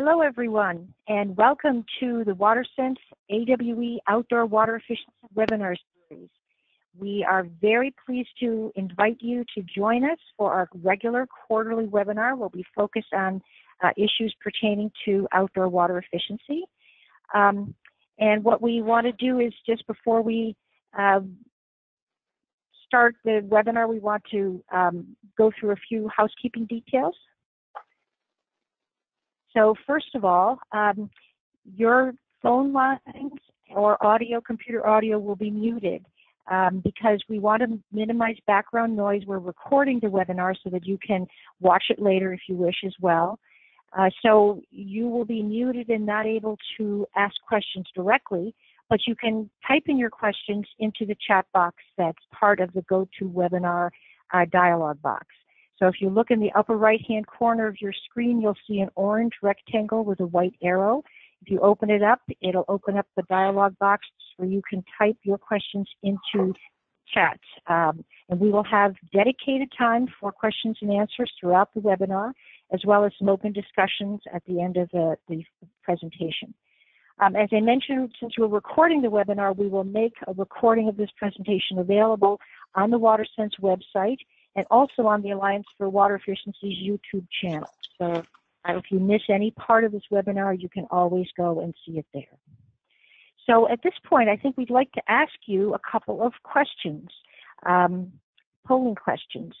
Hello, everyone, and welcome to the WaterSense AWE Outdoor Water Efficiency Webinar Series. We are very pleased to invite you to join us for our regular quarterly webinar where we focus on uh, issues pertaining to outdoor water efficiency. Um, and what we want to do is just before we uh, start the webinar, we want to um, go through a few housekeeping details. So first of all, um, your phone lines or audio, computer audio will be muted um, because we want to minimize background noise. We're recording the webinar so that you can watch it later if you wish as well. Uh, so you will be muted and not able to ask questions directly, but you can type in your questions into the chat box that's part of the GoToWebinar uh, dialog box. So if you look in the upper right-hand corner of your screen, you'll see an orange rectangle with a white arrow. If you open it up, it'll open up the dialog box where you can type your questions into chat. Um, and we will have dedicated time for questions and answers throughout the webinar, as well as some open discussions at the end of the, the presentation. Um, as I mentioned, since we're recording the webinar, we will make a recording of this presentation available on the WaterSense website and also on the Alliance for Water Efficiency's YouTube channel. So uh, if you miss any part of this webinar, you can always go and see it there. So at this point, I think we'd like to ask you a couple of questions, um, polling questions.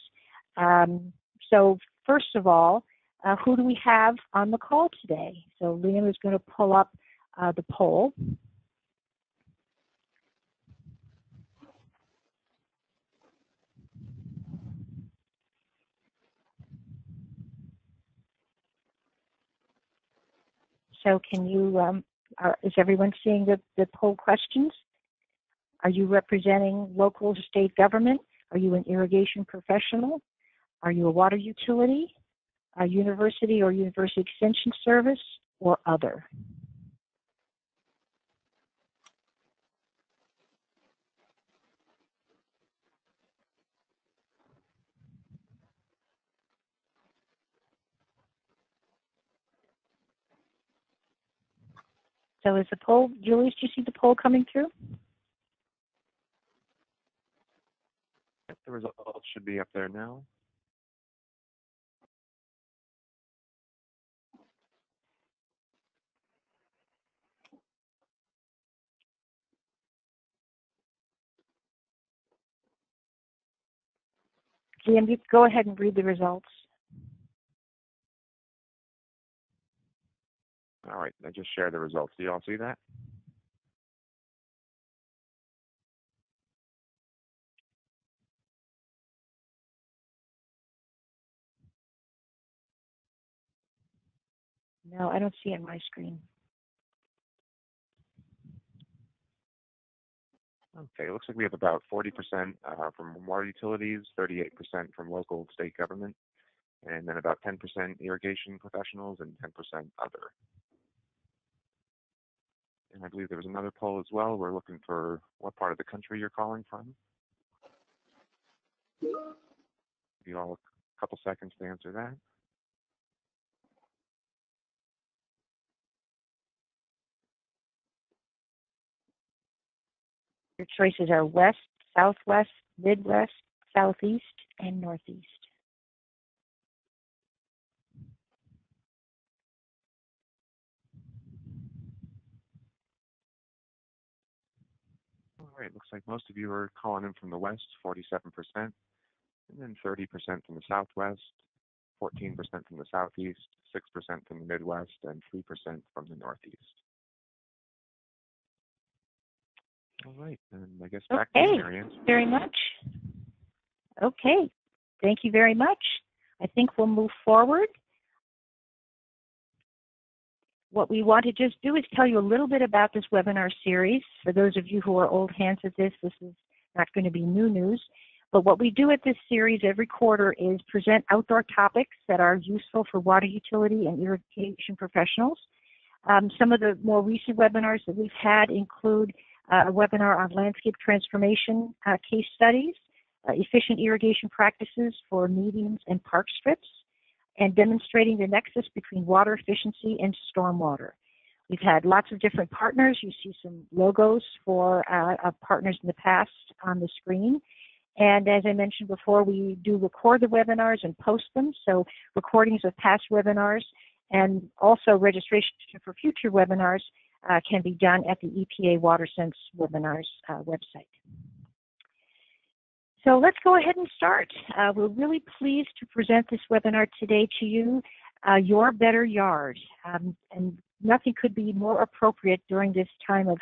Um, so first of all, uh, who do we have on the call today? So Liam is going to pull up uh, the poll. So can you, um, are, is everyone seeing the, the poll questions? Are you representing local or state government? Are you an irrigation professional? Are you a water utility, a university or university extension service, or other? So is the poll, Julius, do you see the poll coming through? The results should be up there now. Liam, you go ahead and read the results. All right, I just shared the results. Do you all see that? No, I don't see it on my screen. Okay, it looks like we have about 40% uh, from water utilities, 38% from local state government, and then about 10% irrigation professionals and 10% other. And I believe there was another poll as well. We're looking for what part of the country you're calling from. Give you all a couple seconds to answer that. Your choices are west, southwest, midwest, southeast, and northeast. All right, looks like most of you are calling in from the west, 47%, and then 30% from the southwest, 14% from the southeast, 6% from the midwest, and 3% from the northeast. All right, and I guess back okay. to you, Marianne. very much. Okay, thank you very much. I think we'll move forward. What we want to just do is tell you a little bit about this webinar series. For those of you who are old hands at this, this is not going to be new news. But what we do at this series every quarter is present outdoor topics that are useful for water utility and irrigation professionals. Um, some of the more recent webinars that we've had include uh, a webinar on landscape transformation uh, case studies, uh, efficient irrigation practices for medians and park strips, and demonstrating the nexus between water efficiency and stormwater. We've had lots of different partners. You see some logos for uh, partners in the past on the screen. And as I mentioned before, we do record the webinars and post them. So recordings of past webinars and also registration for future webinars uh, can be done at the EPA WaterSense webinars uh, website. So let's go ahead and start. Uh, we're really pleased to present this webinar today to you, uh, Your Better Yard. Um, and nothing could be more appropriate during this time of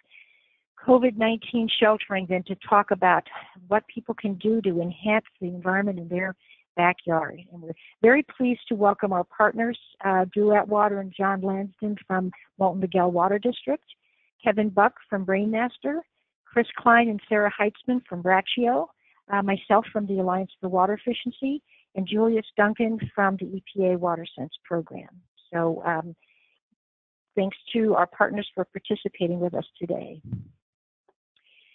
COVID-19 sheltering than to talk about what people can do to enhance the environment in their backyard. And we're very pleased to welcome our partners, uh, Drew Atwater and John Lansden from Moulton Niguel Water District, Kevin Buck from Rainmaster, Chris Klein and Sarah Heitzman from Rachio, uh, myself from the Alliance for Water Efficiency, and Julius Duncan from the EPA WaterSense program. So um, thanks to our partners for participating with us today.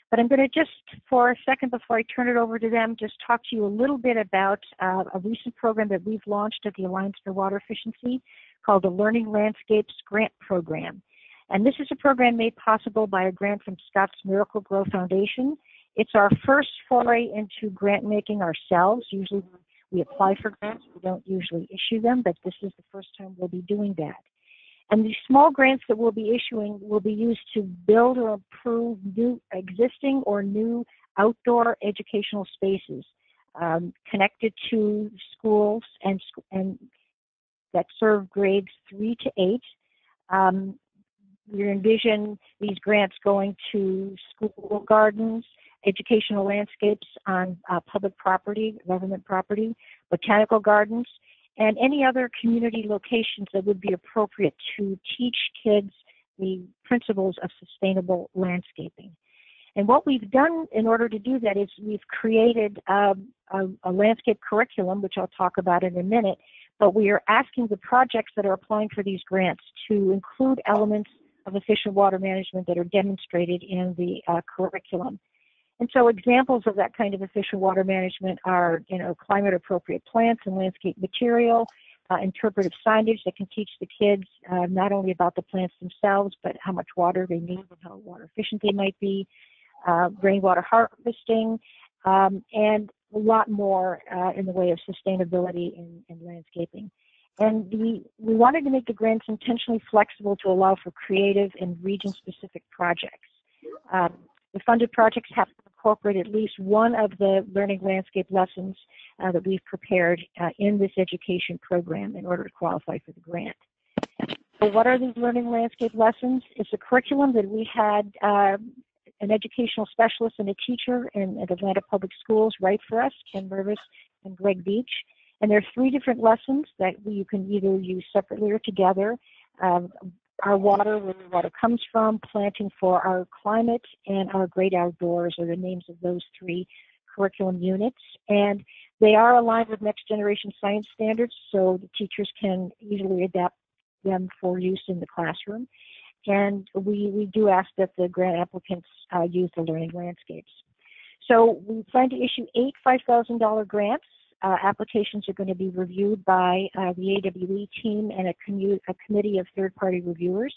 But I'm going to just, for a second before I turn it over to them, just talk to you a little bit about uh, a recent program that we've launched at the Alliance for Water Efficiency called the Learning Landscapes Grant Program. And this is a program made possible by a grant from Scotts Miracle-Gro Foundation. It's our first foray into grant making ourselves. Usually we apply for grants, we don't usually issue them, but this is the first time we'll be doing that. And the small grants that we'll be issuing will be used to build or improve new, existing or new outdoor educational spaces um, connected to schools and, and that serve grades three to eight. Um, we envision these grants going to school gardens, educational landscapes on uh, public property, government property, botanical gardens, and any other community locations that would be appropriate to teach kids the principles of sustainable landscaping. And what we've done in order to do that is we've created a, a, a, landscape curriculum, which I'll talk about in a minute, but we are asking the projects that are applying for these grants to include elements of efficient water management that are demonstrated in the uh, curriculum. And so examples of that kind of efficient water management are, you know, climate appropriate plants and landscape material, uh, interpretive signage that can teach the kids uh, not only about the plants themselves, but how much water they need and how water efficient they might be, uh, rainwater harvesting, um, and a lot more uh, in the way of sustainability in, in landscaping. And we, we wanted to make the grants intentionally flexible to allow for creative and region-specific projects. Um, the funded projects have incorporate at least one of the learning landscape lessons uh, that we've prepared uh, in this education program in order to qualify for the grant. So what are these learning landscape lessons? It's a curriculum that we had uh, an educational specialist and a teacher in, at Atlanta Public Schools write for us, Ken Mervis and Greg Beach. And there are three different lessons that you can either use separately or together. Um, our water, where the water comes from, planting for our climate, and our great outdoors are the names of those three curriculum units. And they are aligned with next generation science standards, so the teachers can easily adapt them for use in the classroom. And we, we do ask that the grant applicants uh, use the learning landscapes. So we plan to issue eight $5,000 grants applications are going to be reviewed by uh, the AWE team and a, commu- a committee of third-party reviewers.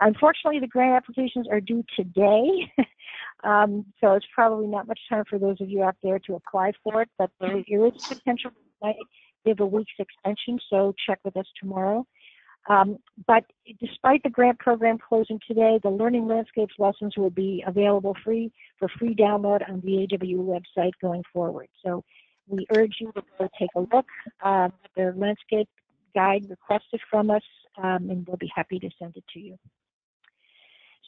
Unfortunately, the grant applications are due today, um, so it's probably not much time for those of you out there to apply for it, but there is potential might give a week's extension, so check with us tomorrow. Um, but despite the grant program closing today, the Learning Landscapes lessons will be available free for free download on the AWE website going forward. So we urge you to go take a look. Um, the landscape guide requested from us, um, and we'll be happy to send it to you.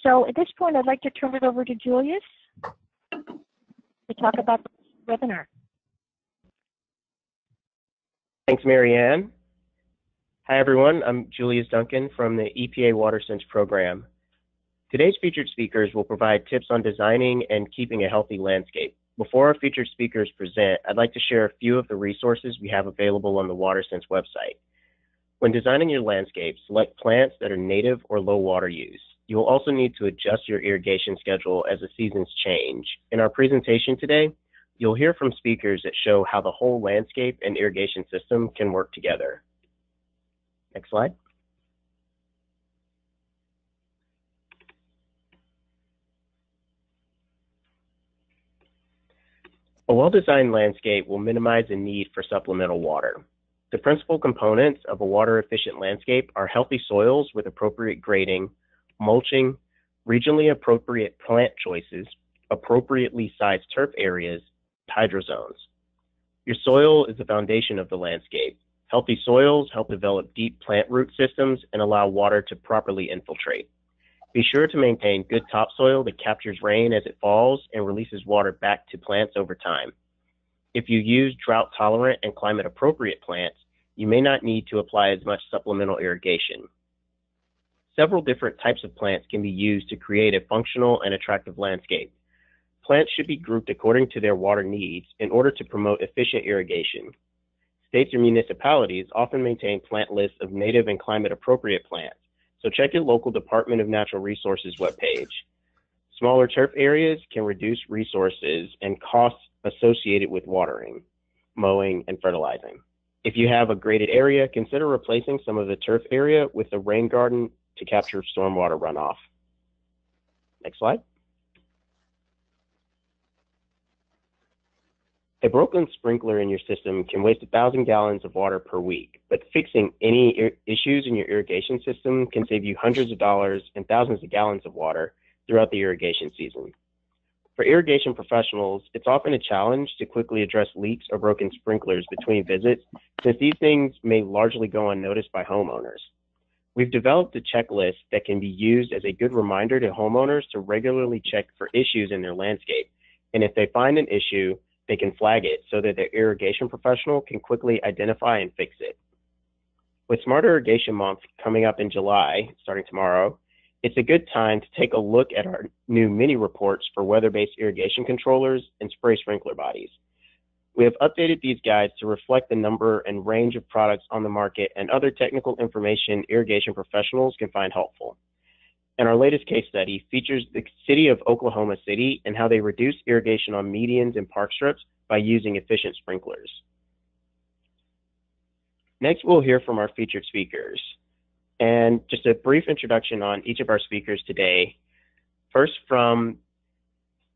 So at this point, I'd like to turn it over to Julius to talk about the webinar. Thanks, Marianne. Hi, everyone. I'm Julius Duncan from the EPA WaterSense program. Today's featured speakers will provide tips on designing and keeping a healthy landscape. Before our featured speakers present, I'd like to share a few of the resources we have available on the WaterSense website. When designing your landscape, select plants that are native or low water use. You will also need to adjust your irrigation schedule as the seasons change. In our presentation today, you'll hear from speakers that show how the whole landscape and irrigation system can work together. Next slide. A well-designed landscape will minimize the need for supplemental water. The principal components of a water-efficient landscape are healthy soils with appropriate grading, mulching, regionally appropriate plant choices, appropriately sized turf areas, hydrozones. Your soil is the foundation of the landscape. Healthy soils help develop deep plant root systems and allow water to properly infiltrate. Be sure to maintain good topsoil that captures rain as it falls and releases water back to plants over time. If you use drought tolerant and climate appropriate plants, you may not need to apply as much supplemental irrigation. Several different types of plants can be used to create a functional and attractive landscape. Plants should be grouped according to their water needs in order to promote efficient irrigation. States or municipalities often maintain plant lists of native and climate appropriate plants, so check your local Department of Natural Resources webpage. Smaller turf areas can reduce resources and costs associated with watering, mowing, and fertilizing. If you have a graded area, consider replacing some of the turf area with a rain garden to capture stormwater runoff. Next slide. A broken sprinkler in your system can waste a thousand gallons of water per week, but fixing any issues in your irrigation system can save you hundreds of dollars and thousands of gallons of water throughout the irrigation season. For irrigation professionals, it's often a challenge to quickly address leaks or broken sprinklers between visits, since these things may largely go unnoticed by homeowners. We've developed a checklist that can be used as a good reminder to homeowners to regularly check for issues in their landscape. And if they find an issue, they can flag it so that their irrigation professional can quickly identify and fix it. With Smart Irrigation Month coming up in July, starting tomorrow, it's a good time to take a look at our new mini reports for weather-based irrigation controllers and spray sprinkler bodies. We have updated these guides to reflect the number and range of products on the market and other technical information irrigation professionals can find helpful. And our latest case study features the city of Oklahoma City and how they reduce irrigation on medians and park strips by using efficient sprinklers. Next, we'll hear from our featured speakers. And just a brief introduction on each of our speakers today. First from,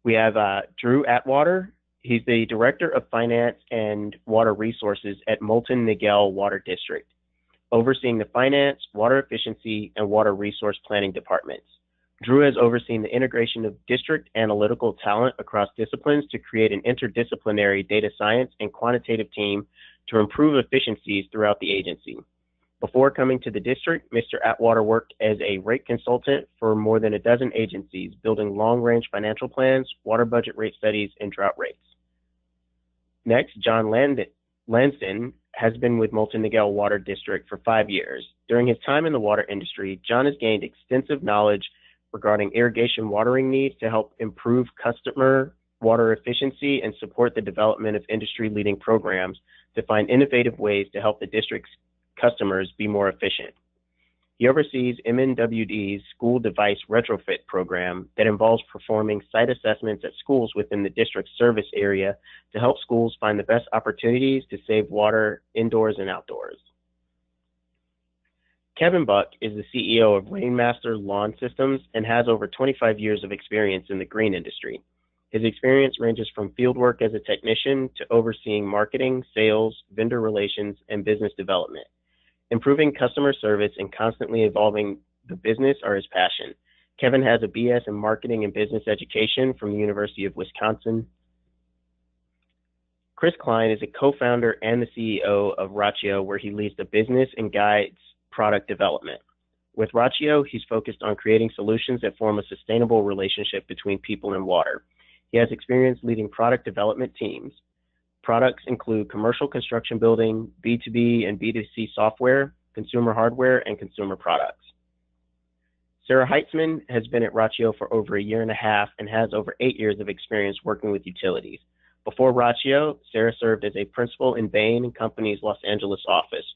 we have uh, Drew Atwater, He's the Director of Finance and Water Resources at Moulton Niguel Water District, overseeing the finance, water efficiency, and water resource planning departments. Drew has overseen the integration of district analytical talent across disciplines to create an interdisciplinary data science and quantitative team to improve efficiencies throughout the agency. Before coming to the district, Mr. Atwater worked as a rate consultant for more than a dozen agencies, building long range financial plans, water budget rate studies, and drought rates. Next, John Lansden has been with Niguel Water District for five years. During his time in the water industry, John has gained extensive knowledge regarding irrigation watering needs to help improve customer water efficiency and support the development of industry leading programs to find innovative ways to help the district's customers be more efficient. He oversees MNWD's school device retrofit program that involves performing site assessments at schools within the district's service area to help schools find the best opportunities to save water indoors and outdoors. Kevin Buck is the CEO of Rainmaster Lawn Systems and has over 25 years of experience in the green industry. His experience ranges from fieldwork as a technician to overseeing marketing, sales, vendor relations, and business development. Improving customer service and constantly evolving the business are his passion. Kevin has a BS in marketing and business education from the University of Wisconsin. Chris Klein is a co-founder and the CEO of Rachio, where he leads the business and guides product development. With Rachio, he's focused on creating solutions that form a sustainable relationship between people and water. He has experience leading product development teams. Products include commercial construction building, B2B and B2C software, consumer hardware, and consumer products. Sarah Heitzman has been at Rachio for over a year and a half and has over eight years of experience working with utilities. Before Rachio, Sarah served as a principal in Bain & Company's Los Angeles office.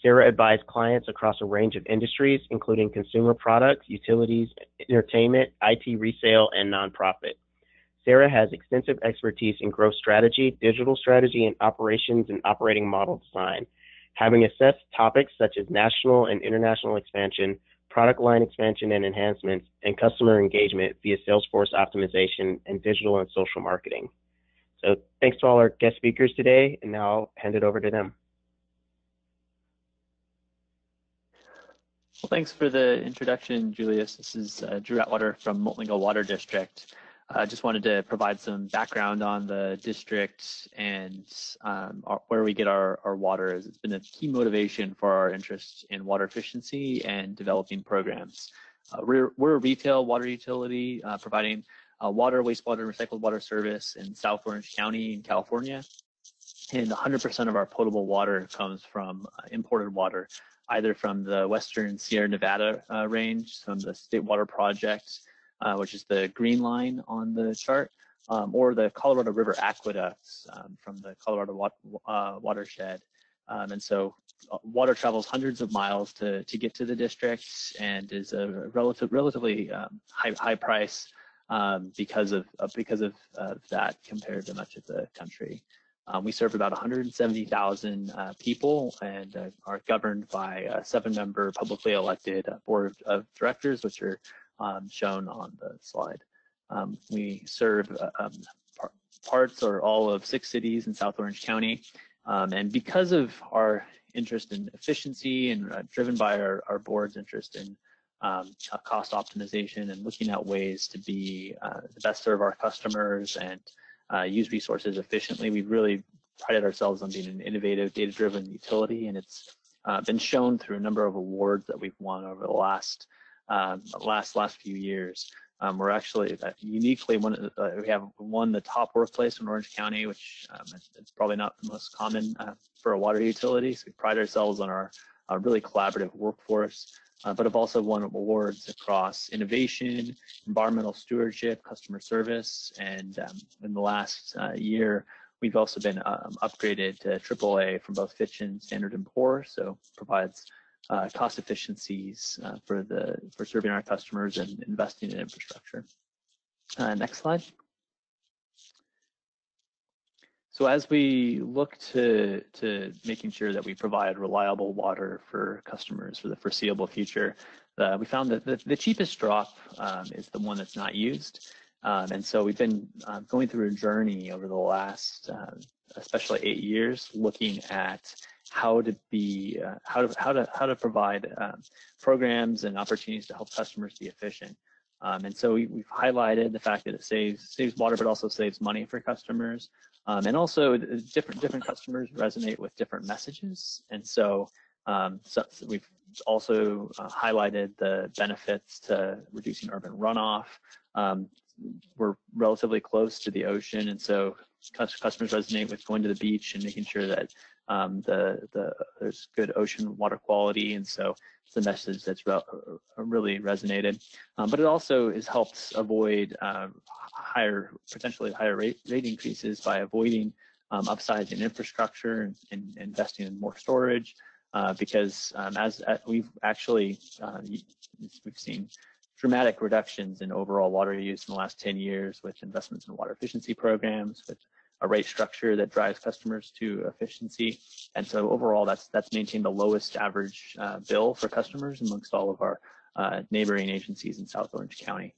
Sarah advised clients across a range of industries, including consumer products, utilities, entertainment, IT resale, and nonprofit. Sarah has extensive expertise in growth strategy, digital strategy, and operations and operating model design. Having assessed topics such as national and international expansion, product line expansion and enhancements, and customer engagement via Salesforce optimization and digital and social marketing. So thanks to all our guest speakers today, and now I'll hand it over to them. Well, thanks for the introduction, Julius. This is uh, Drew Atwater from Moulton Niguel Water District. I uh, just wanted to provide some background on the district and um, our, where we get our, our water. It's been a key motivation for our interest in water efficiency and developing programs. Uh, we're, we're, a retail water utility uh, providing water, wastewater, and recycled water service in South Orange County in California. And 100% of our potable water comes from uh, imported water, either from the Western Sierra Nevada uh, range, from the State Water Project, uh, which is the green line on the chart, um, or the Colorado River aqueducts um, from the Colorado uh, watershed. Um, and so uh, water travels hundreds of miles to, to get to the district and is a relative, relatively um, high, high price um, because of uh, because of uh, that compared to much of the country. Um, we serve about 170,000 uh, people and uh, are governed by a seven-member publicly elected board of directors, which are shown on the slide. Um, we serve uh, um, par parts or all of six cities in South Orange County. Um, and because of our interest in efficiency and uh, driven by our, our board's interest in um, cost optimization and looking at ways to be uh, the best serve our customers and uh, use resources efficiently, we've really prided ourselves on being an innovative, data-driven utility, and it's uh, been shown through a number of awards that we've won over the last um, last last few years. Um, we're actually uh, uniquely one. Uh, we have won the top workplace in Orange County, which um, it's, it's, probably not the most common uh, for a water utility. So we pride ourselves on our uh, really collaborative workforce, uh, but have also won awards across innovation, environmental stewardship, customer service, and um, in the last uh, year, we've also been um, upgraded to AAA from both Fitch and Standard & Poor, so provides uh, cost efficiencies uh, for the for serving our customers and investing in infrastructure. Uh, next slide. So as we look to, to making sure that we provide reliable water for customers for the foreseeable future, uh, we found that the, the cheapest drop um, is the one that's not used. Um, and so we've been uh, going through a journey over the last, uh, especially eight years, looking at how to be uh, how to how to how to provide um, programs and opportunities to help customers be efficient. Um, and so we, have highlighted the fact that it saves saves water, but also saves money for customers. Um, and also different different customers resonate with different messages. And so, um, so we've also uh, highlighted the benefits to reducing urban runoff. Um, we're relatively close to the ocean, and so customers resonate with going to the beach and making sure that um, the the there's good ocean water quality, and so it's a message that's re uh, really resonated. Um, but it also has helped avoid uh, higher potentially higher rate rate increases by avoiding um, upsizing infrastructure and, and, investing in more storage. Uh, because um, as, as, we've actually uh, we've seen dramatic reductions in overall water use in the last 10 years with investments in water efficiency programs, with a rate structure that drives customers to efficiency. And so overall, that's that's maintained the lowest average uh, bill for customers amongst all of our uh, neighboring agencies in South Orange County.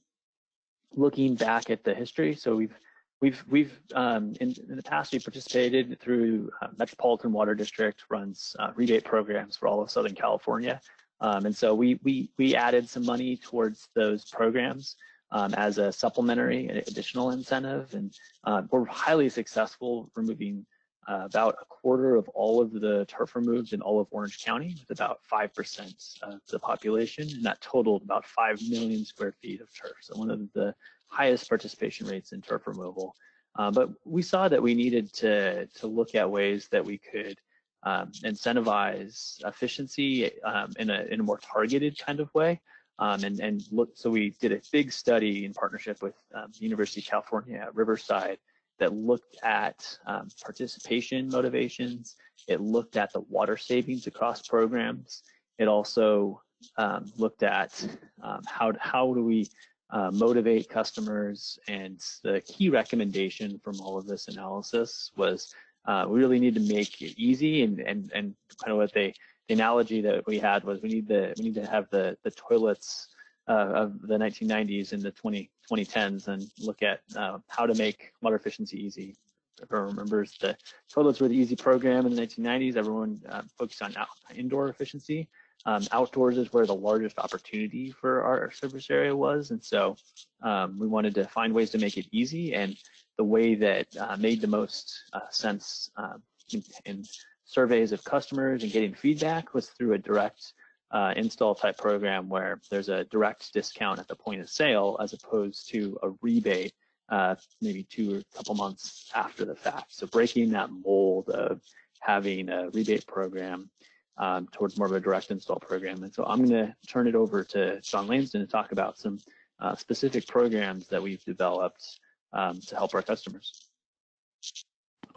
Looking back at the history, so we've we've we've um, in, in, the past we participated through uh, Metropolitan Water District runs uh, rebate programs for all of Southern California, um, and so we we we added some money towards those programs um, as a supplementary and additional incentive. And uh, we're highly successful removing uh, about a quarter of all of the turf removed in all of Orange County with about 5% of the population. And that totaled about 5 million square feet of turf. So one of the highest participation rates in turf removal. Uh, but we saw that we needed to, to look at ways that we could um, incentivize efficiency um, in, a, in a more targeted kind of way. Um, and, and look, so we did a big study in partnership with um, University of California at Riverside that looked at um, participation motivations. It looked at the water savings across programs. It also um, looked at um, how, how do we uh, motivate customers. And the key recommendation from all of this analysis was uh, we really need to make it easy and, and, and kind of what they, the analogy that we had was we need the we need to have the the toilets uh, of the 1990s and the 20 2010s and look at uh, how to make water efficiency easy. Everyone remembers the toilets were the easy program in the 1990s. Everyone uh, focused on out, indoor efficiency. Um, outdoors is where the largest opportunity for our service area was, and so um, we wanted to find ways to make it easy. And the way that uh, made the most uh, sense uh, in, in, surveys of customers and getting feedback was through a direct uh, install type program where there's a direct discount at the point of sale as opposed to a rebate uh, maybe two or a couple months after the fact. So breaking that mold of having a rebate program um, towards more of a direct install program. And so I'm going to turn it over to John Lansden to talk about some uh, specific programs that we've developed um, to help our customers.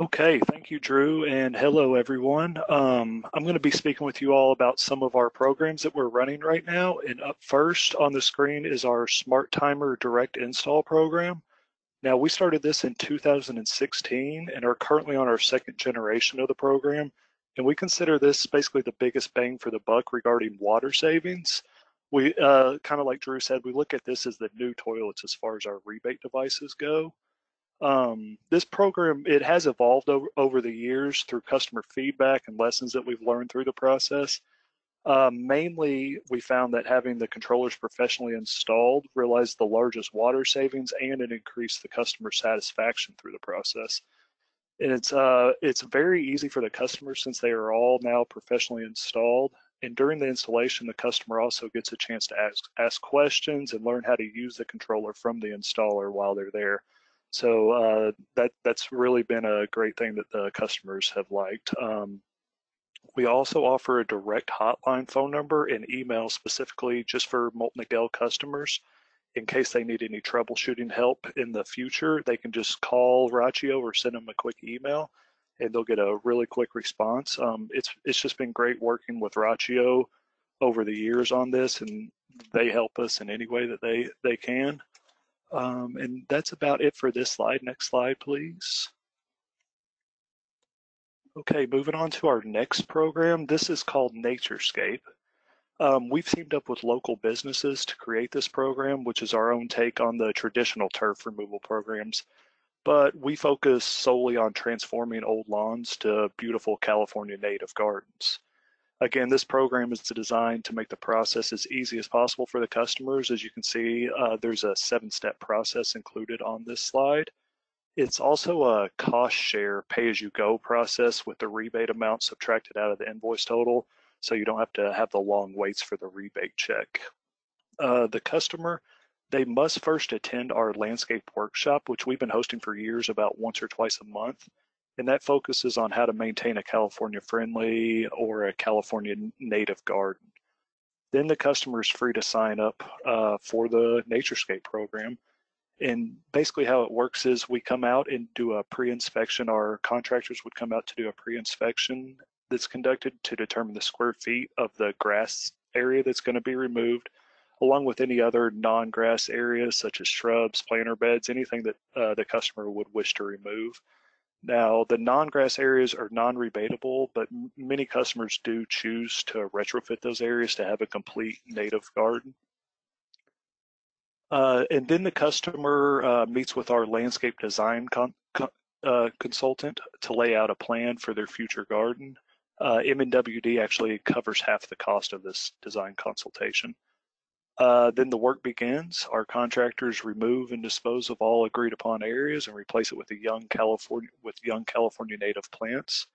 Okay, thank you, Drew, and hello, everyone. Um, I'm going to be speaking with you all about some of our programs that we're running right now. And up first on the screen is our Smart Timer Direct Install program. Now, we started this in 2016 and are currently on our second generation of the program. And we consider this basically the biggest bang for the buck regarding water savings. We uh, kind of like Drew said, we look at this as the new toilets as far as our rebate devices go. Um, this program, it has evolved over, over the years through customer feedback and lessons that we've learned through the process. Uh, mainly, we found that having the controllers professionally installed realized the largest water savings and it increased the customer satisfaction through the process. And it's uh, it's very easy for the customer since they are all now professionally installed. And during the installation, the customer also gets a chance to ask ask questions and learn how to use the controller from the installer while they're there. So uh, that that's really been a great thing that the customers have liked. Um, we also offer a direct hotline phone number and email specifically just for Moulton customers. In case they need any troubleshooting help in the future, they can just call Rachio or send them a quick email and they'll get a really quick response. Um, it's, it's just been great working with Rachio over the years on this and they help us in any way that they, they can. Um, and that's about it for this slide. Next slide, please. Okay, moving on to our next program. This is called Naturescape. Um, we've teamed up with local businesses to create this program, which is our own take on the traditional turf removal programs. But we focus solely on transforming old lawns to beautiful California native gardens. Again, this program is designed to make the process as easy as possible for the customers. As you can see, uh, there's a seven-step process included on this slide. It's also a cost share pay-as-you-go process with the rebate amount subtracted out of the invoice total, so you don't have to have the long waits for the rebate check. Uh, the customer, they must first attend our landscape workshop, which we've been hosting for years about once or twice a month and that focuses on how to maintain a California friendly or a California native garden. Then the customer is free to sign up uh, for the Naturescape program. And basically how it works is we come out and do a pre-inspection. Our contractors would come out to do a pre-inspection that's conducted to determine the square feet of the grass area that's going to be removed, along with any other non-grass areas such as shrubs, planter beds, anything that uh, the customer would wish to remove. Now, the non-grass areas are non-rebatable, but many customers do choose to retrofit those areas to have a complete native garden. Uh, and then the customer uh, meets with our landscape design con uh, consultant to lay out a plan for their future garden. Uh, MNWD actually covers half the cost of this design consultation. Uh, then the work begins. Our contractors remove and dispose of all agreed upon areas and replace it with young California with young California native plants.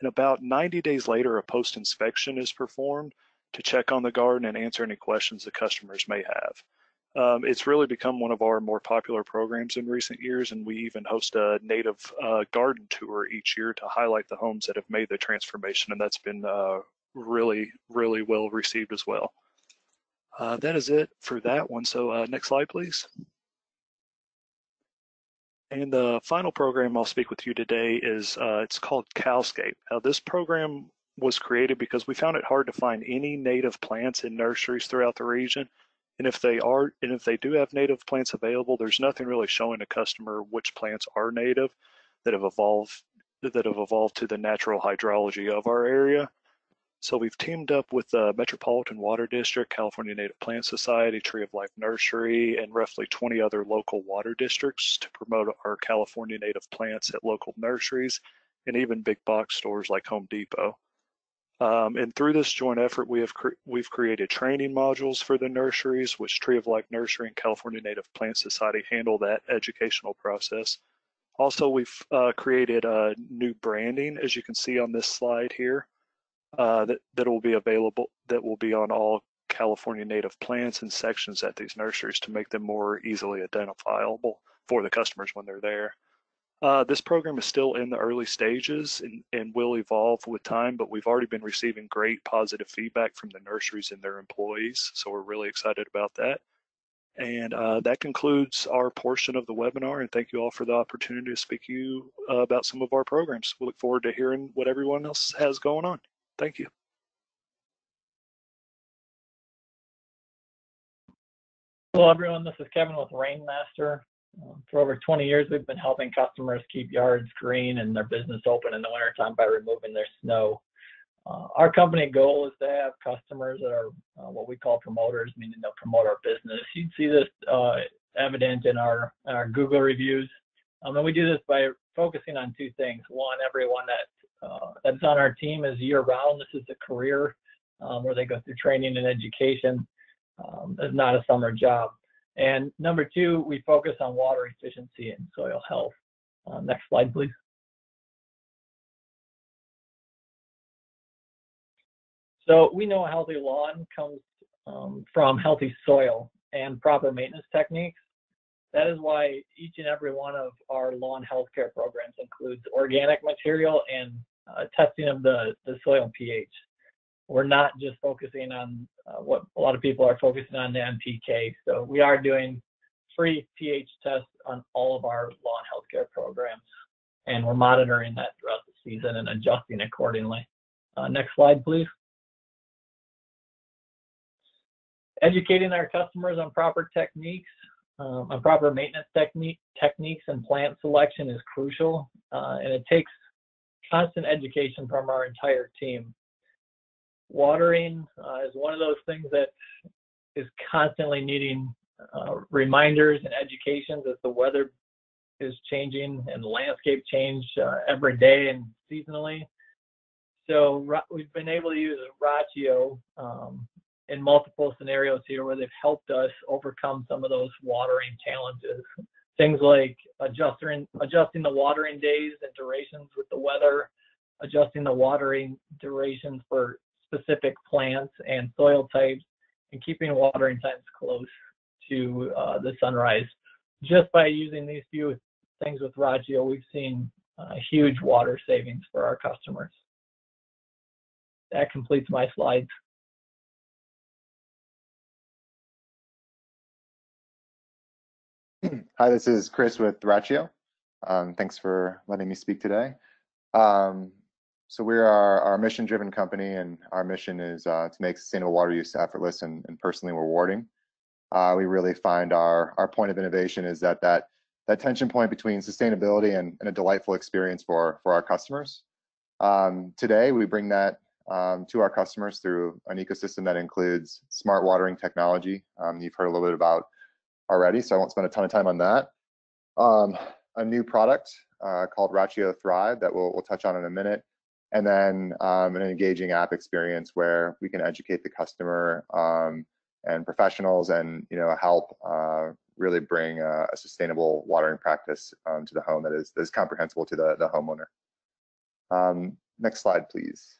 And about 90 days later, a post inspection is performed to check on the garden and answer any questions the customers may have. Um, it's really become one of our more popular programs in recent years, and we even host a native uh, garden tour each year to highlight the homes that have made the transformation, and that's been uh, really, really well received as well. Uh, that is it for that one. So uh, next slide, please. And the final program I'll speak with you today is, uh, it's called Calscape. Now this program was created because we found it hard to find any native plants in nurseries throughout the region. And if they are, and if they do have native plants available, there's nothing really showing a customer which plants are native that have evolved that have evolved to the natural hydrology of our area. So we've teamed up with the Metropolitan Water District, California Native Plant Society, Tree of Life Nursery, and roughly 20 other local water districts to promote our California native plants at local nurseries and even big box stores like Home Depot. Um, and through this joint effort, we have cre we've created training modules for the nurseries, which Tree of Life Nursery and California Native Plant Society handle that educational process. Also, we've uh, created a new branding, as you can see on this slide here uh, that, that will be available, that will be on all California native plants and sections at these nurseries to make them more easily identifiable for the customers when they're there. Uh, this program is still in the early stages and, and will evolve with time, but we've already been receiving great positive feedback from the nurseries and their employees. So we're really excited about that. And uh, that concludes our portion of the webinar. And thank you all for the opportunity to speak to you uh, about some of our programs. We look forward to hearing what everyone else has going on. Thank you. Hello, everyone. This is Kevin with Rainmaster. Um, for over 20 years, we've been helping customers keep yards green and their business open in the wintertime by removing their snow. Uh, our company goal is to have customers that are uh, what we call promoters, meaning they'll promote our business. You'd see this uh, evident in our, our Google reviews. Um, and we do this by focusing on two things. One, everyone that that's on our team is year round. This is a career um, where they go through training and education. Um, it's not a summer job. And number two, we focus on water efficiency and soil health. Uh, next slide, please. So we know a healthy lawn comes um, from healthy soil and proper maintenance techniques. That is why each and every one of our lawn healthcare programs includes organic material and uh, testing of the, the soil pH. We're not just focusing on uh, what a lot of people are focusing on the NPK. So we are doing free pH tests on all of our lawn healthcare programs, and we're monitoring that throughout the season and adjusting accordingly. Uh, next slide, please. Educating our customers on proper techniques, um, on proper maintenance technique, techniques and plant selection is crucial, uh, and it takes constant education from our entire team. Watering uh, is one of those things that is constantly needing uh, reminders and educations as the weather is changing and the landscape change uh, every day and seasonally. So we've been able to use Rachio um, in multiple scenarios here where they've helped us overcome some of those watering challenges things like adjusting adjusting the watering days and durations with the weather, adjusting the watering durations for specific plants and soil types, and keeping watering times close to uh, the sunrise. Just by using these few things with Rachio, we've seen uh, huge water savings for our customers. That completes my slides. Hi, this is Chris with Rachio. Um, thanks for letting me speak today. Um, so we are our mission-driven company, and our mission is uh, to make sustainable water use effortless and, and personally rewarding. Uh, we really find our our point of innovation is that that that tension point between sustainability and, and a delightful experience for for our customers. Um, today, we bring that um, to our customers through an ecosystem that includes smart watering technology. Um, you've heard a little bit about already, so I won't spend a ton of time on that. Um, a new product uh, called Rachio Thrive that we'll, we'll touch on in a minute, and then um, an engaging app experience where we can educate the customer um, and professionals and you know help uh, really bring a, a, sustainable watering practice um, to the home that is, that is comprehensible to the, the homeowner. Um, next slide, please.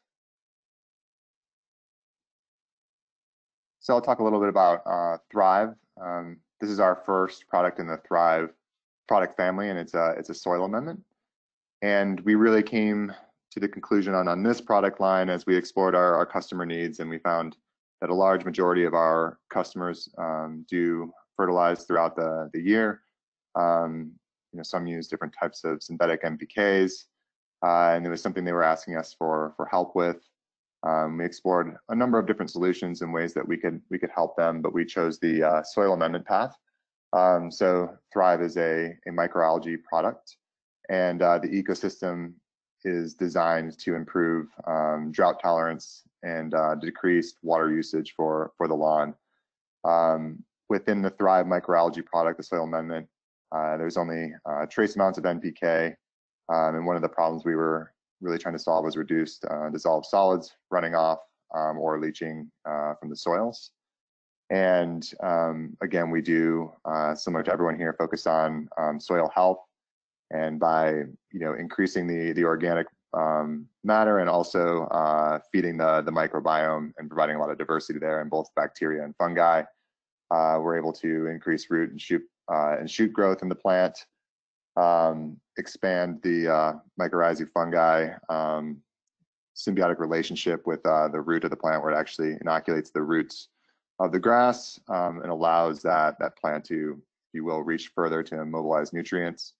So I'll talk a little bit about uh, Thrive. Um, this is our first product in the Thrive product family, and it's a it's a soil amendment. And we really came to the conclusion on on this product line as we explored our, our customer needs, and we found that a large majority of our customers um, do fertilize throughout the the year. Um, you know, some use different types of synthetic NPKs, uh, and it was something they were asking us for for help with. Um, we explored a number of different solutions and ways that we could we could help them, but we chose the uh, soil amendment path. Um, so Thrive is a, a microalgae product, and uh, the ecosystem is designed to improve um, drought tolerance and uh, decreased water usage for, for the lawn. Um, within the Thrive microalgae product, the soil amendment, uh, there's only uh, trace amounts of NPK. Um, and one of the problems we were really trying to solve is reduced uh, dissolved solids running off um, or leaching uh, from the soils. And um, again, we do, uh, similar to everyone here, focus on um, soil health. And by you know increasing the the organic um, matter and also uh, feeding the the microbiome and providing a lot of diversity there in both bacteria and fungi, uh, we're able to increase root and shoot uh, and shoot growth in the plant, um, expand the uh, mycorrhizae fungi um, symbiotic relationship with uh, the root of the plant, where it actually inoculates the roots of the grass um, and allows that that plant to, if you will, reach further to mobilize nutrients.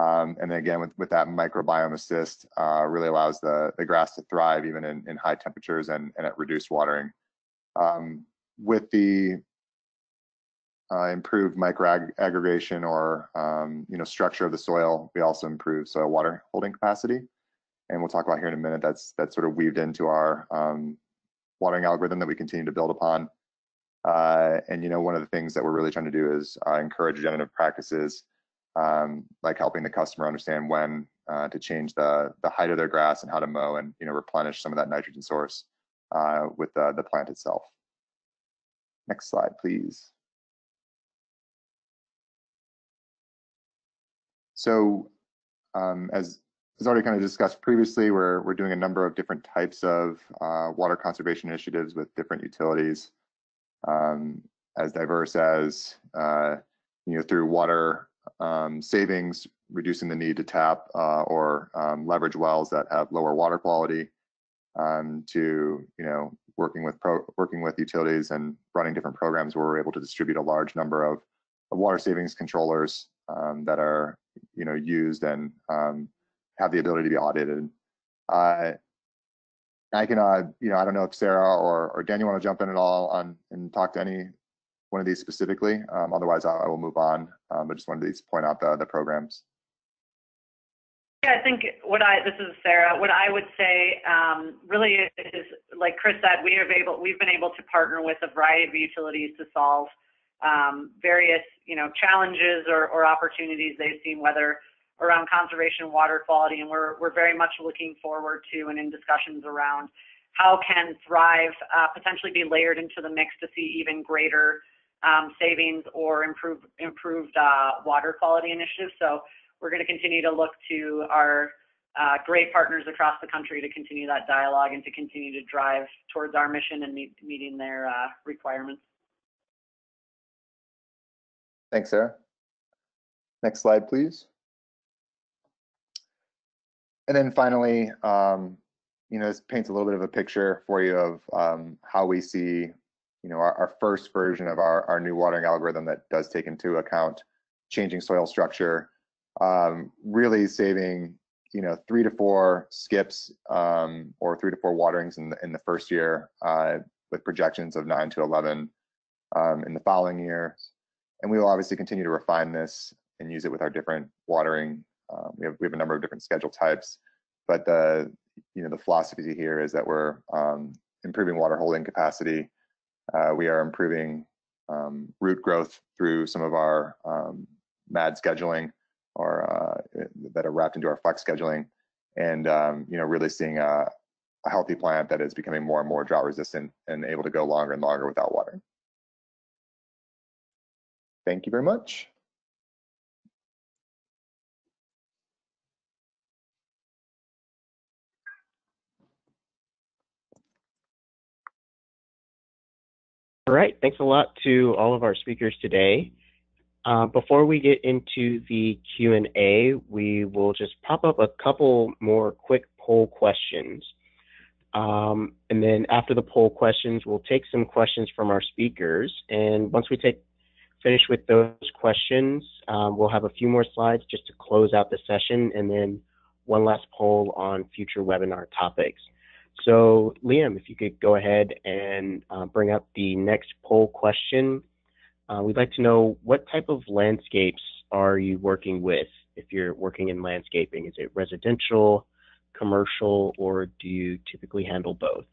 Um, and then again, with, with that microbiome assist, uh, really allows the, the grass to thrive even in, in high temperatures and, and at reduced watering. Um, with the uh, improved micro aggregation or um, you know structure of the soil, we also improve soil water holding capacity. And we'll talk about here in a minute. That's that's sort of weaved into our um, watering algorithm that we continue to build upon. Uh, and you know, one of the things that we're really trying to do is uh, encourage regenerative practices, um, like helping the customer understand when uh, to change the the height of their grass and how to mow and you know replenish some of that nitrogen source uh, with the the plant itself. Next slide, please. So, um, as as already kind of discussed previously, we're we're doing a number of different types of uh, water conservation initiatives with different utilities um, as diverse as uh, you know through water um, savings, reducing the need to tap uh, or um, leverage wells that have lower water quality, um, to you know working with pro- working with utilities and running different programs where we're able to distribute a large number of, of water savings controllers um, that are you know used and um, have the ability to be audited. Uh, I can, uh, you know, I don't know if Sarah or, or Daniel want to jump in at all on and talk to any one of these specifically. Um, otherwise, I, I, will move on. Um, but just wanted to point out the the programs. Yeah, I think what I this is Sarah. What I would say um, really is, like Chris said, we have able we've been able to partner with a variety of utilities to solve um, various you know challenges or, or opportunities they've seen, whether around conservation water quality, and we're, we're very much looking forward to and in discussions around how can Thrive uh, potentially be layered into the mix to see even greater um, savings or improve, improved uh, water quality initiatives. So we're going to continue to look to our uh, great partners across the country to continue that dialogue and to continue to drive towards our mission and meet, meeting their uh, requirements. Thanks, Sarah. Next slide, please and then finally, um, you know, this paints a little bit of a picture for you of um, how we see, you know, our, our, first version of our, our new watering algorithm that does take into account changing soil structure, um, really saving, you know, three to four skips um, or three to four waterings in the, in the first year uh, with projections of nine to 11 um, in the following year. And we will obviously continue to refine this and use it with our different watering um, we have we have a number of different schedule types, but the you know the philosophy here is that we're um, improving water holding capacity. Uh, we are improving um, root growth through some of our um, MAD scheduling or uh, that are wrapped into our flex scheduling, and um, you know really seeing a, a healthy plant that is becoming more and more drought resistant and able to go longer and longer without watering. Thank you very much. All right, thanks a lot to all of our speakers today. Uh, before we get into the Q&A, we will just pop up a couple more quick poll questions. Um, and then after the poll questions, we'll take some questions from our speakers. And once we take finish with those questions, um, we'll have a few more slides just to close out the session and then one last poll on future webinar topics. So Liam, if you could go ahead and uh, bring up the next poll question. Uh, we'd like to know what type of landscapes are you working with if you're working in landscaping? Is it residential, commercial, or do you typically handle both?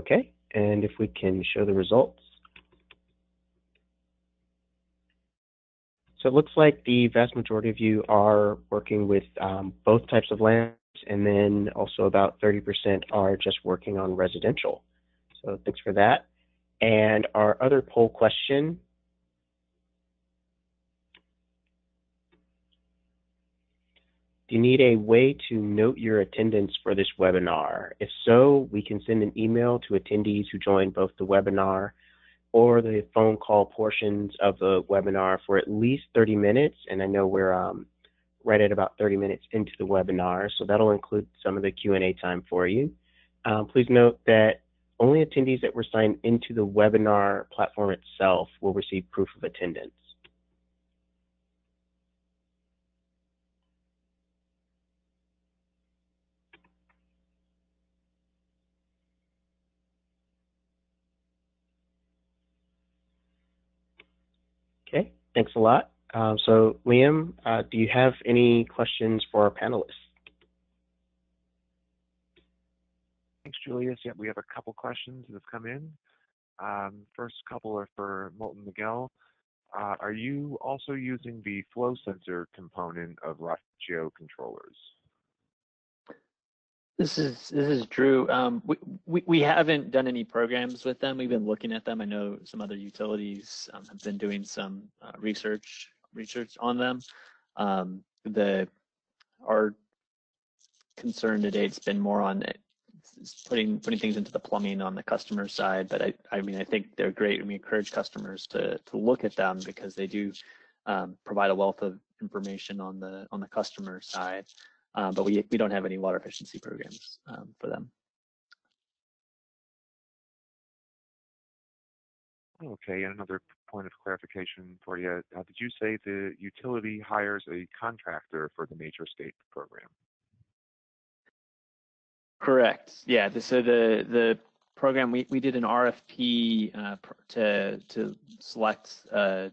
Okay, and if we can show the results. So it looks like the vast majority of you are working with um, both types of lands, and then also about 30% are just working on residential. So thanks for that. And our other poll question Do you need a way to note your attendance for this webinar? If so, we can send an email to attendees who join both the webinar or the phone call portions of the webinar for at least 30 minutes. And I know we're um, right at about 30 minutes into the webinar, so that'll include some of the Q&A time for you. Um, please note that only attendees that were signed into the webinar platform itself will receive proof of attendance. Okay, thanks a lot. Um, so Liam, uh, do you have any questions for our panelists? Thanks, Julius. Yeah, we have a couple questions that have come in. Um, first couple are for Moulton Niguel. Uh, are you also using the flow sensor component of Rachio controllers? This is this is Drew. Um, we, we, we haven't done any programs with them. We've been looking at them. I know some other utilities um, have been doing some uh, research research on them. Um, the our concern to date's been more on putting putting things into the plumbing on the customer side. But I I mean I think they're great. And we encourage customers to to look at them because they do um, provide a wealth of information on the on the customer side um, but we, we don't have any water efficiency programs um, for them. Okay, and another point of clarification for you. Uh, did you say the utility hires a contractor for the NatureScape program? Correct. Yeah. So the the program we, we did an RFP uh, to to select uh, uh,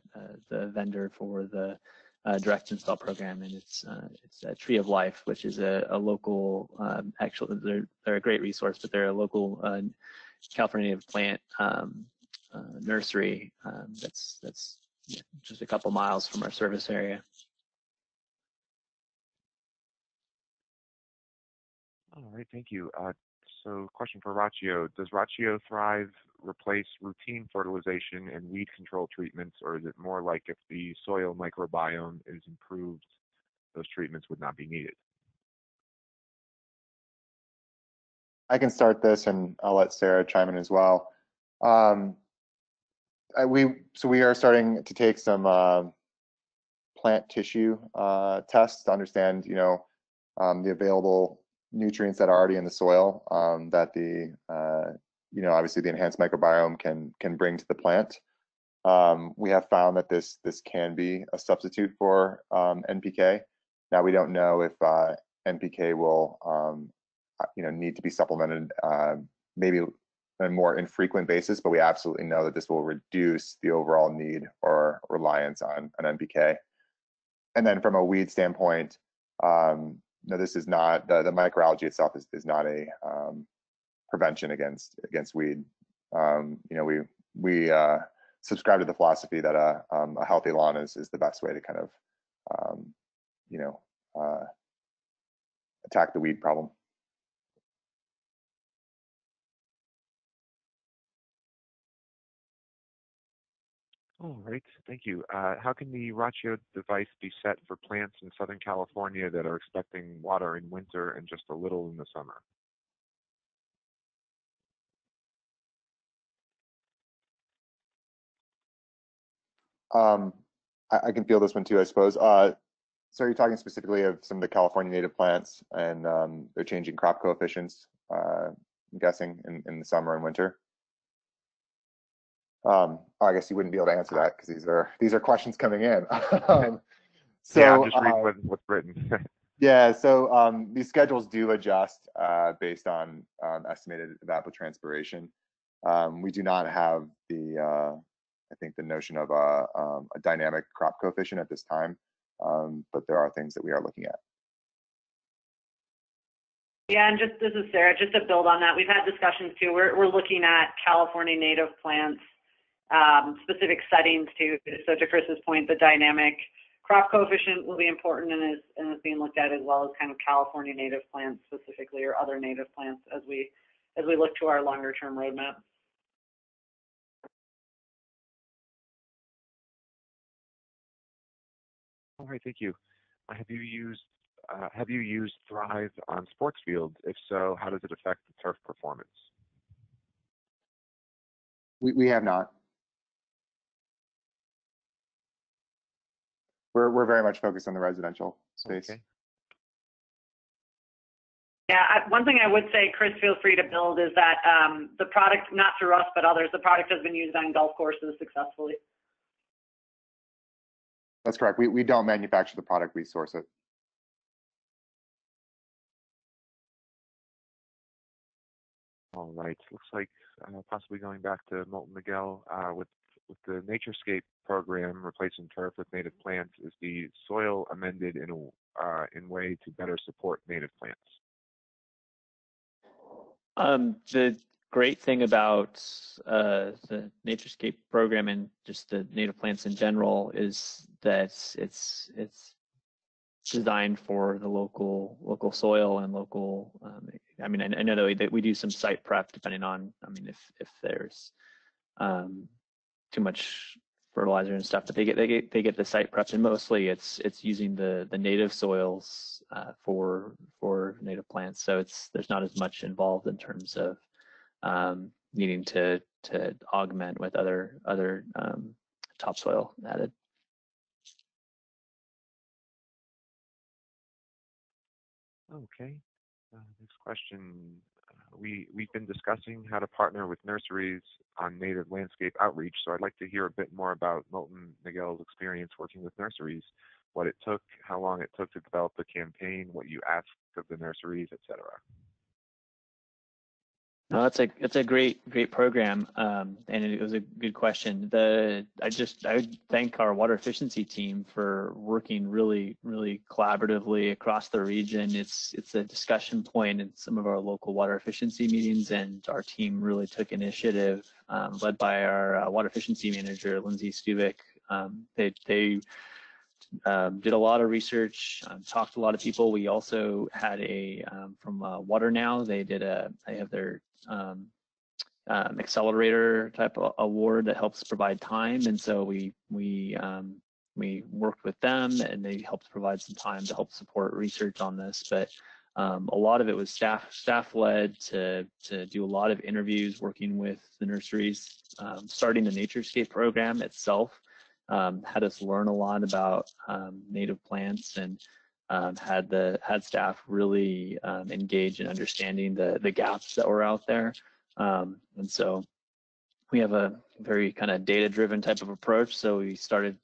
the vendor for the uh, direct install program, and it's uh, it's a Tree of Life, which is a, a local um, actually they're they're a great resource, but they're a local uh, California native plant um, uh, nursery um, that's that's just a couple miles from our service area. All right, thank you. Uh, so question for Rachio. Does Rachio Thrive replace routine fertilization and weed control treatments, or is it more like if the soil microbiome is improved, those treatments would not be needed? I can start this and I'll let Sarah chime in as well. Um, we So we are starting to take some uh, plant tissue uh, tests to understand, you know, um, the available nutrients that are already in the soil um, that the uh, you know obviously the enhanced microbiome can can bring to the plant. Um, we have found that this this can be a substitute for um, NPK. Now we don't know if uh, NPK will um, uh, you know need to be supplemented uh, maybe on a more infrequent basis, but we absolutely know that this will reduce the overall need or reliance on an NPK. And then from a weed standpoint, um, no, this is not the, the microalgae itself is, is not a um, prevention against against weed. Um, you know, we we uh, subscribe to the philosophy that a, um, a healthy lawn is is the best way to kind of um, you know uh, attack the weed problem. All right, thank you. Uh, how can the Rachio device be set for plants in Southern California that are expecting water in winter and just a little in the summer? Um, I, I, can feel this one too, I suppose. Uh, so are you talking specifically of some of the California native plants and um, they're changing crop coefficients, uh, I'm guessing, in, in the summer and winter? Um, I guess you wouldn't be able to answer that because these are these are questions coming in. um, so yeah, I'm just reading uh, what's written. Yeah, so um, these schedules do adjust uh, based on um, estimated evapotranspiration. Um, we do not have the, uh, I think, the notion of a, um, a dynamic crop coefficient at this time, um, but there are things that we are looking at. Yeah, and just this is Sarah. Just to build on that, we've had discussions too. We're we're looking at California native plants, um, specific settings too. So to Chris's point, the dynamic crop coefficient will be important and is and is being looked at as well as kind of California native plants specifically or other native plants as we as we look to our longer term roadmap. All right, thank you. Have you used uh, have you used Thrive on sports fields? If so, how does it affect the turf performance? We, we have not. We're, we're very much focused on the residential space. Okay. Yeah, I, one thing I would say, Chris, feel free to build is that um, the product, not through us but others, the product has been used on golf courses successfully. That's correct. We, we don't manufacture the product, we source it. All right. Looks like uh, possibly going back to Moulton Niguel uh, with with the NatureScape program replacing turf with native plants. Is the soil amended in a uh, in way to better support native plants? Um, the great thing about uh, the NatureScape program and just the native plants in general is that it's it's designed for the local local soil and local. Um, I mean, I, I know that we, that we do some site prep depending on. I mean, if if there's um, too much fertilizer and stuff, but they get they get they get the site prep, and mostly it's it's using the the native soils uh, for for native plants. So it's there's not as much involved in terms of um, needing to to augment with other other um, topsoil added. Okay. Uh, next question. Uh, we, we've been discussing how to partner with nurseries on native landscape outreach, so I'd like to hear a bit more about Moulton Niguel's experience working with nurseries, what it took, how long it took to develop the campaign, what you asked of the nurseries, etc. No, a it's a great great program, um, and it was a good question. The I just I would thank our water efficiency team for working really really collaboratively across the region. It's it's a discussion point in some of our local water efficiency meetings, and our team really took initiative, um, led by our uh, water efficiency manager Lindsay Stubik. Um, they they um, did a lot of research, um, talked to a lot of people. We also had a um, from uh, Water Now. They did a they have their um, um, accelerator type award that helps provide time, and so we we um, we worked with them, and they helped provide some time to help support research on this. But um, a lot of it was staff staff led to to do a lot of interviews, working with the nurseries, starting the NatureScape program itself um, had us learn a lot about um, native plants and um, had the had staff really um, engage in understanding the the gaps that were out there. Um, and so we have a very kind of data driven type of approach. So we started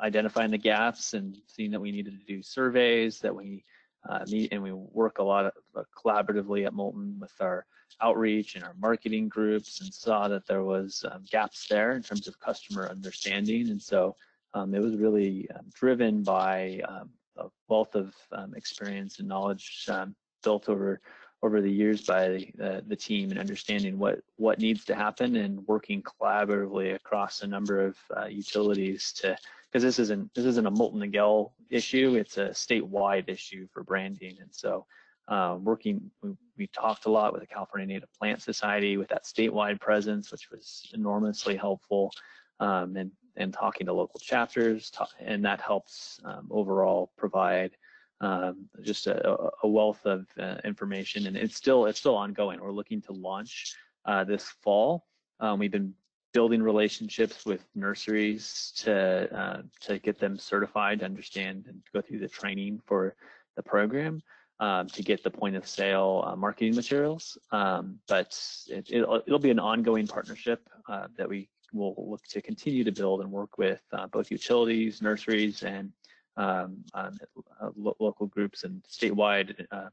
identifying the gaps and seeing that we needed to do surveys that we uh, meet and we work a lot of, uh, collaboratively at Moulton with our outreach and our marketing groups and saw that there was um, gaps there in terms of customer understanding. And so um, it was really um, driven by um, a wealth of um, experience and knowledge um, built over over the years by the, the team and understanding what what needs to happen and working collaboratively across a number of uh, utilities to because this isn't this isn't a Moulton Niguel issue it's a statewide issue for branding. And so uh, working, we, we, talked a lot with the California Native Plant Society with that statewide presence, which was enormously helpful, um, and, and talking to local chapters, and that helps um, overall provide um, just a, a, wealth of uh, information, and it's still it's still ongoing. We're looking to launch uh, this fall. Um, we've been building relationships with nurseries to uh, to get them certified, to understand and go through the training for the program um, to get the point of sale uh, marketing materials. Um, but it, will it'll be an ongoing partnership uh, that we will look to continue to build and work with uh, both utilities, nurseries, and um, um, uh, lo local groups and statewide uh,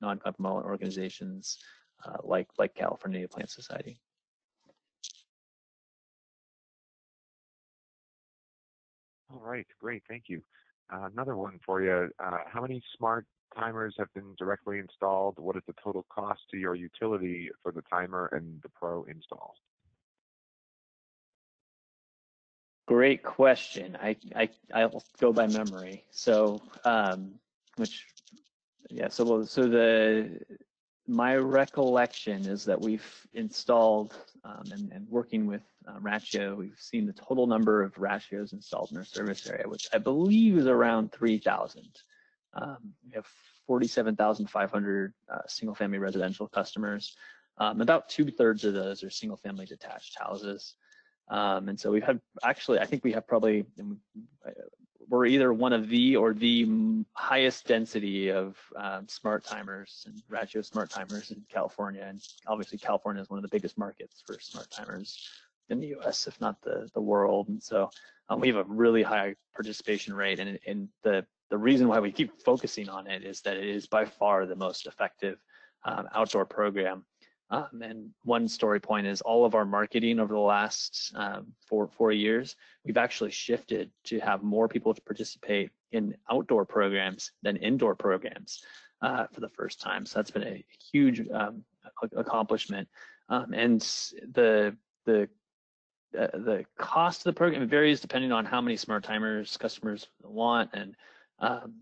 non-governmental organizations uh, like like California Plant Society. All right, great, thank you. Uh, another one for you. How many smart timers have been directly installed? What is the total cost to your utility for the timer and the Pro install? Great question. I, I, I'll go by memory. So, um, which, yeah, so, so the, my recollection is that we've installed um, and, and, working with uh, Rachio, we've seen the total number of Rachios installed in our service area, which I believe is around 3,000. Um, we have 47,500 uh, single family residential customers. Um, about two thirds of those are single family detached houses. Um, and so we've had actually, I think we have probably, we're either one of the or the highest density of um, smart timers and Rachio smart timers in California. And obviously California is one of the biggest markets for smart timers in the US, if not the, the world. And so um, we have a really high participation rate. And, and the, the reason why we keep focusing on it is that it is by far the most effective um, outdoor program um, and one story point is all of our marketing over the last um, four, four years, we've actually shifted to have more people to participate in outdoor programs than indoor programs uh, for the first time. So that's been a huge um, accomplishment. Um, and the the uh, the cost of the program varies depending on how many smart timers customers want and um,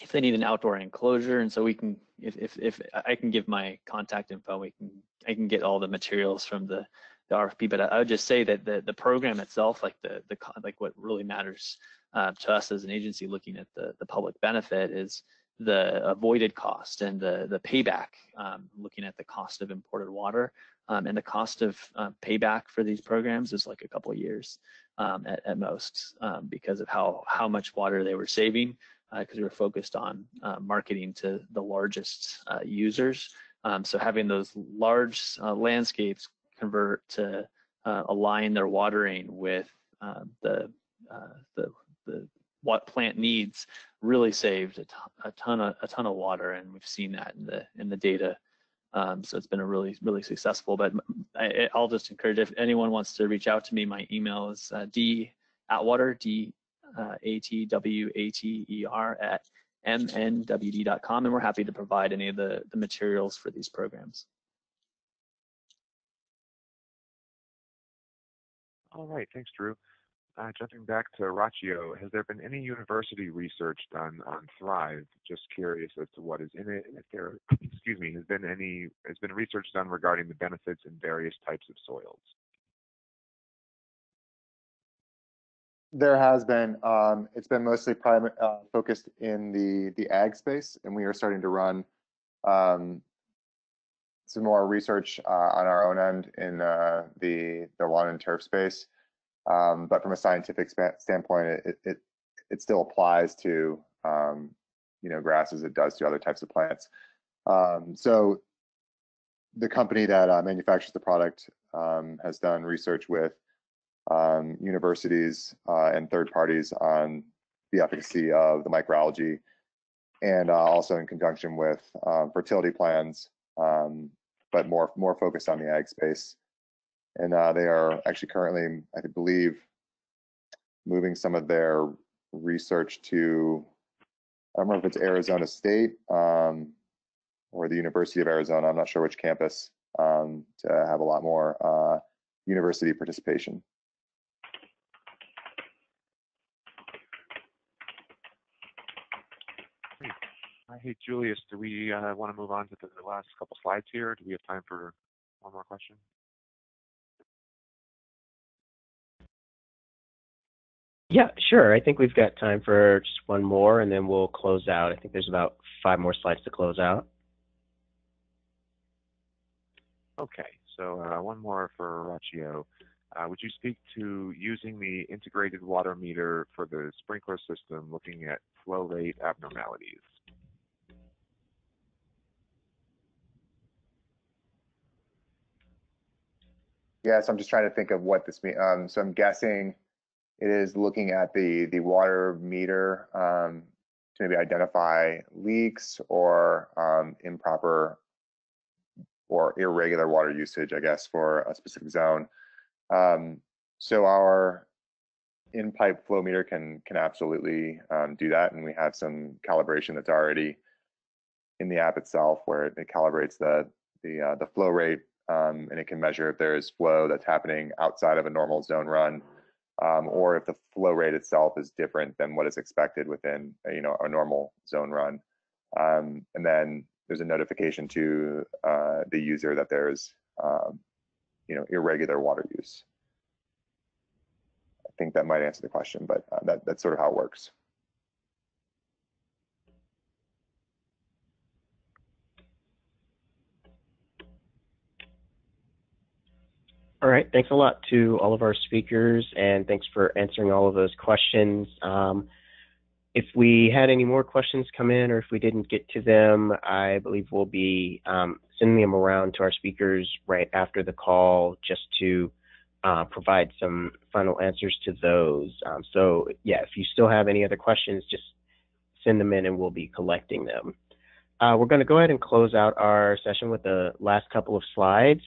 if they need an outdoor enclosure and so we can if, if if i can give my contact info we can i can get all the materials from the the rfp but i, I would just say that the the program itself like the the like what really matters uh, to us as an agency looking at the the public benefit is the avoided cost and the the payback um, looking at the cost of imported water um, and the cost of uh, payback for these programs is like a couple years um, at, at, most um, because of how how much water they were saving because uh, we were focused on uh, marketing to the largest uh, users. Um, so having those large landscapes convert to align their watering with the, the, the what plant needs really saved a, a ton of a ton of water, and we've seen that in the in the data. Um, so it's been a really really successful. But I, will just encourage if anyone wants to reach out to me, my email is uh, d atwater d uh, A-T-W-A-T-E-R at mnwd.com, and we're happy to provide any of the, the materials for these programs. All right, thanks, Drew. Uh, jumping back to Rachio, has there been any university research done on Thrive? Just curious as to what is in it, if there, excuse me, has been any, has been research done regarding the benefits in various types of soils? There has been. Um, it's been mostly uh, focused in the the ag space, and we are starting to run um, some more research uh, on our own end in uh, the the lawn and turf space. Um, but from a scientific standpoint, it, it it still applies to um, you know grass as it does to other types of plants. Um, so the company that uh, manufactures the product um, has done research with um, universities uh, and third parties on the efficacy of the microalgae, and uh, also in conjunction with um, fertility plans, um, but more more focused on the ag space. And uh, they are actually currently, I believe, moving some of their research to I don't remember if it's Arizona State um, or the University of Arizona. I'm not sure which campus um, to have a lot more uh, university participation. Hey, Julius, do we uh, want to move on to the last couple slides here? Do we have time for one more question? Yeah, sure. I think we've got time for just one more, and then we'll close out. I think there's about five more slides to close out. Okay, so uh, one more for Rachio. Uh, would you speak to using the integrated water meter for the sprinkler system, looking at flow rate abnormalities? Yeah, so I'm just trying to think of what this means. Um, so I'm guessing it is looking at the the water meter um, to maybe identify leaks or um, improper or irregular water usage, I guess, for a specific zone. Um, so our in-pipe flow meter can can absolutely um, do that, and we have some calibration that's already in the app itself, where it, it calibrates the the uh, the flow rate, um, and it can measure if there is flow that's happening outside of a normal zone run, um, or if the flow rate itself is different than what is expected within a, you know a normal zone run. Um, and then there's a notification to uh, the user that there's um, you know irregular water use. I think that might answer the question, but uh, that, that's sort of how it works. All right, thanks a lot to all of our speakers, and thanks for answering all of those questions. Um, if we had any more questions come in, or if we didn't get to them, I believe we'll be um, sending them around to our speakers right after the call, just to uh, provide some final answers to those. Um, so, yeah, if you still have any other questions, just send them in, and we'll be collecting them. Uh, we're going to go ahead and close out our session with the last couple of slides.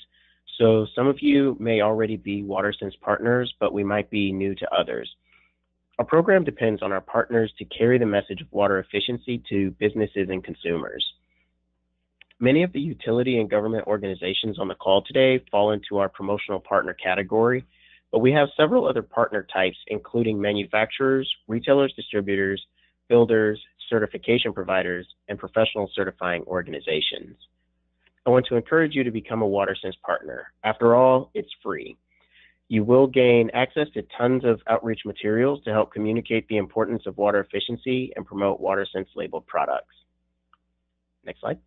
So some of you may already be WaterSense partners, but we might be new to others. Our program depends on our partners to carry the message of water efficiency to businesses and consumers. Many of the utility and government organizations on the call today fall into our promotional partner category, but we have several other partner types, including manufacturers, retailers, distributors, builders, certification providers, and professional certifying organizations. I want to encourage you to become a WaterSense partner. After all, it's free. You will gain access to tons of outreach materials to help communicate the importance of water efficiency and promote WaterSense labeled products. Next slide.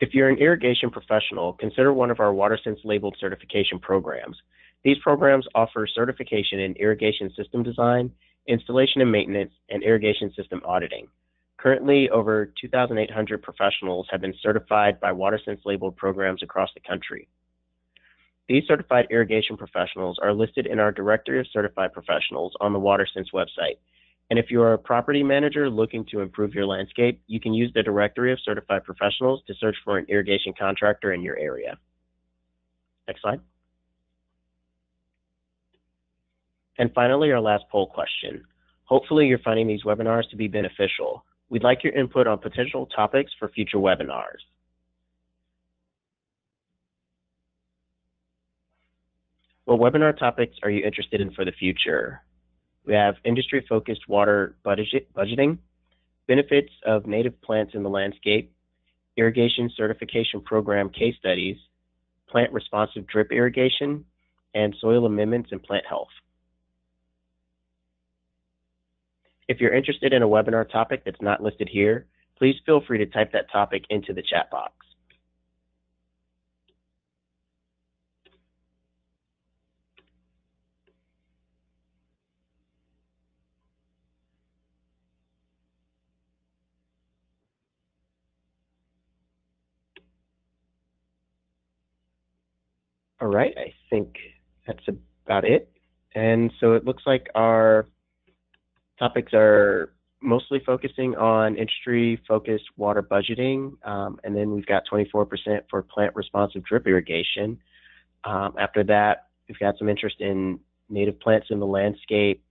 If you're an irrigation professional, consider one of our WaterSense labeled certification programs. These programs offer certification in irrigation system design, installation and maintenance, and irrigation system auditing. Currently, over 2,800 professionals have been certified by WaterSense labeled programs across the country. These certified irrigation professionals are listed in our Directory of Certified Professionals on the WaterSense website. And if you are a property manager looking to improve your landscape, you can use the Directory of Certified Professionals to search for an irrigation contractor in your area. Next slide. And finally, our last poll question. Hopefully you're finding these webinars to be beneficial. We'd like your input on potential topics for future webinars. What webinar topics are you interested in for the future? We have industry-focused water budget, budgeting, benefits of native plants in the landscape, irrigation certification program case studies, plant responsive drip irrigation, and soil amendments and plant health. If you're interested in a webinar topic that's not listed here, please feel free to type that topic into the chat box. All right, I think that's about it. And so it looks like our topics are mostly focusing on industry-focused water budgeting, um, and then we've got 24% for plant responsive drip irrigation. Um, after that, we've got some interest in native plants in the landscape,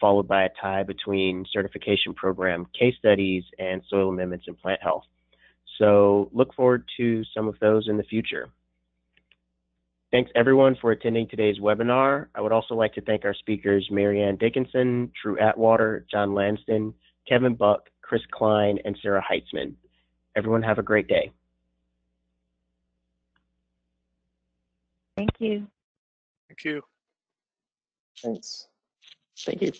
followed by a tie between certification program case studies and soil amendments and plant health. So look forward to some of those in the future. Thanks everyone for attending today's webinar. I would also like to thank our speakers, Marianne Dickinson, Drew Atwater, John Lansden, Kevin Buck, Chris Klein, and Sarah Heitzman. Everyone have a great day. Thank you. Thank you. Thanks. Thank you.